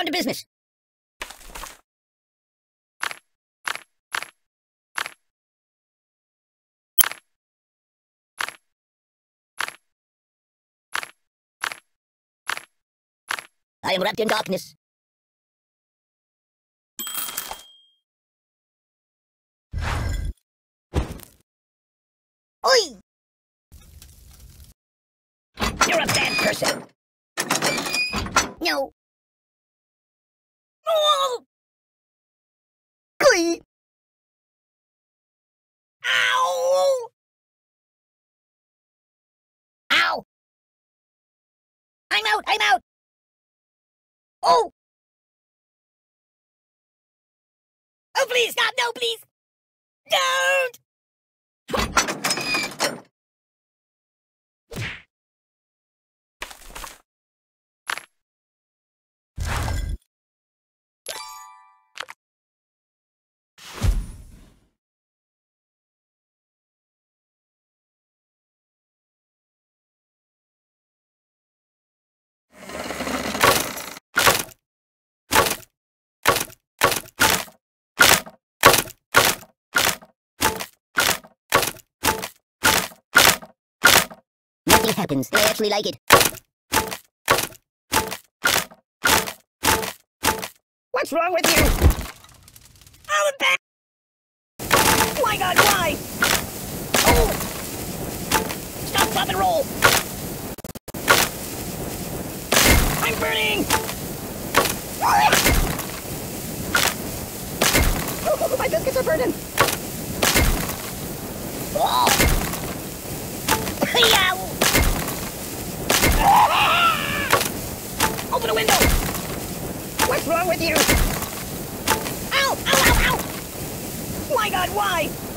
down to business. I am wrapped in darkness. Oi! You're a bad person. No. Oh! Oi! Ow! Ow! I'm out! I'm out! Oh! Oh, please, stop! No, please! Don't! Nothing happens. I actually like it. What's wrong with you? Oh, the back! My god, why? Oh! Stop, stop, and roll! I'm burning! Oh, my biscuits are burning! Oh! Yow! Open a window! What's wrong with you? Ow! Ow, ow, ow! My god, why?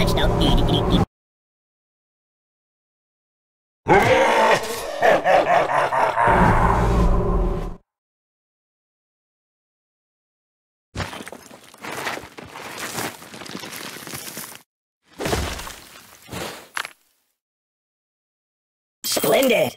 Eat. Splendid!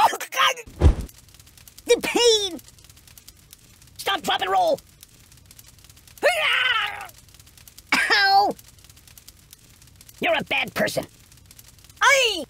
Oh, God! The pain! Stop, drop, and roll! Ow! You're a bad person. I.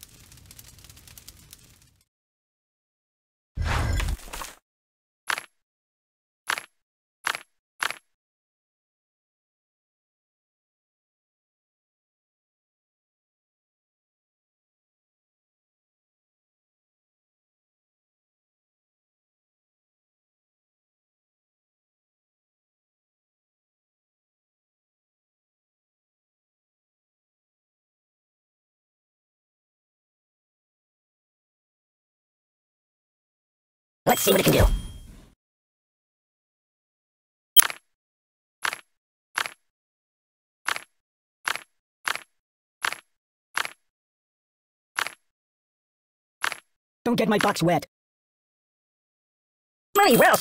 Let's see what it can do. Don't get my box wet. Money, well.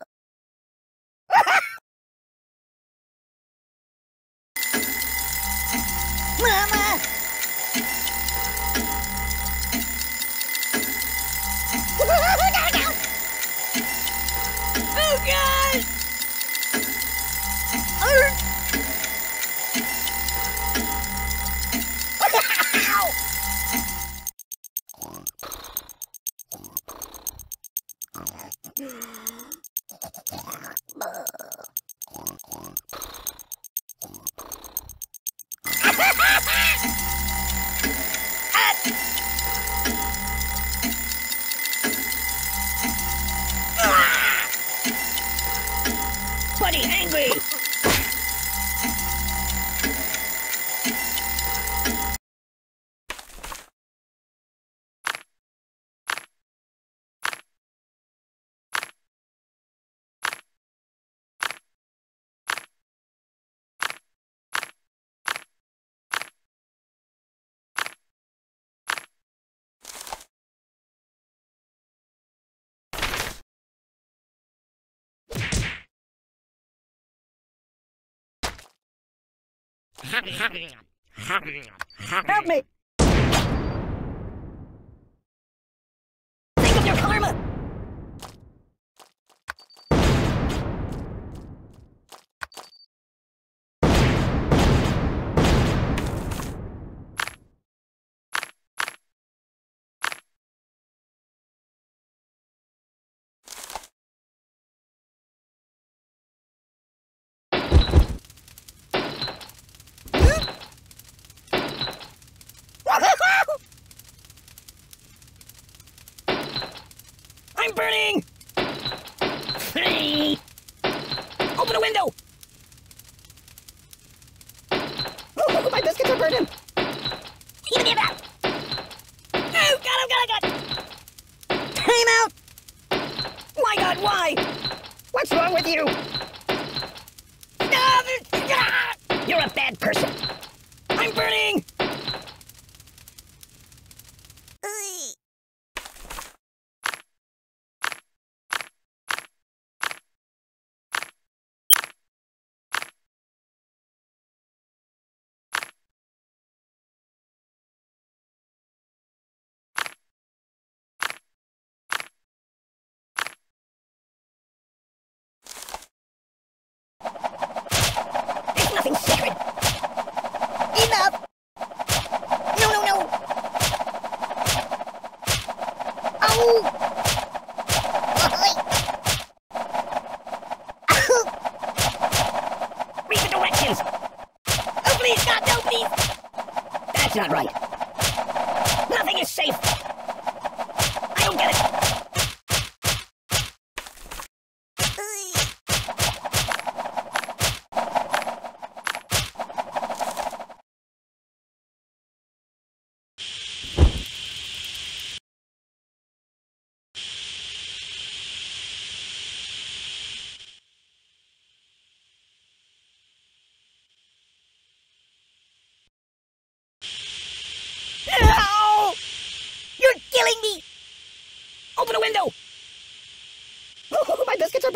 me! Help me! I'm burning! Open a window! Oh, my biscuits are burning! Give me that! Oh, him, oh, got him, oh, got him! Time out! My god, why? What's wrong with you? Ah! You're a bad person!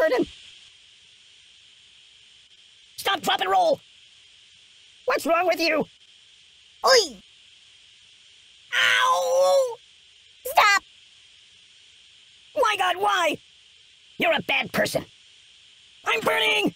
My biscuits are burning! Stop, drop, and roll! What's wrong with you? Oi! Ow! Stop! My god, why? You're a bad person. I'm burning!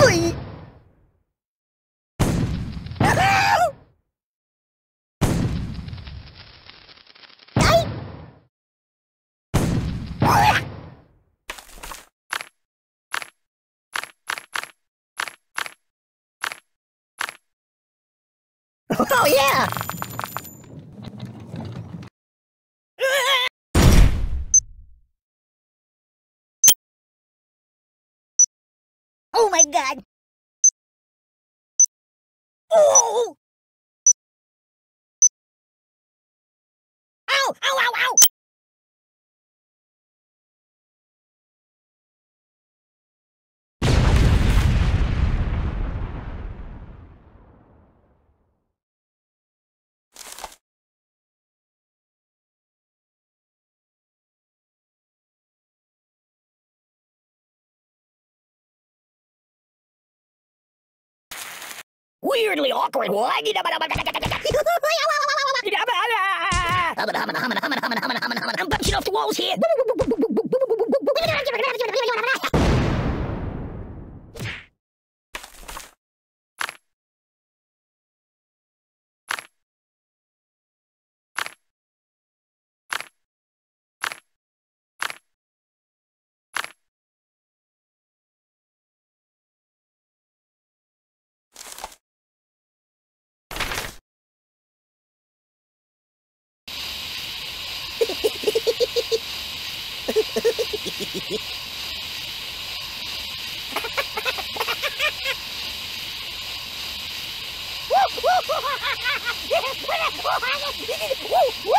Oi! Ow! Ay! Ah! Oh yeah! Oh my god! Oh! Ow! Ow! Ow! Ow! Weirdly awkward. I'm bouncing off the walls here. Woo!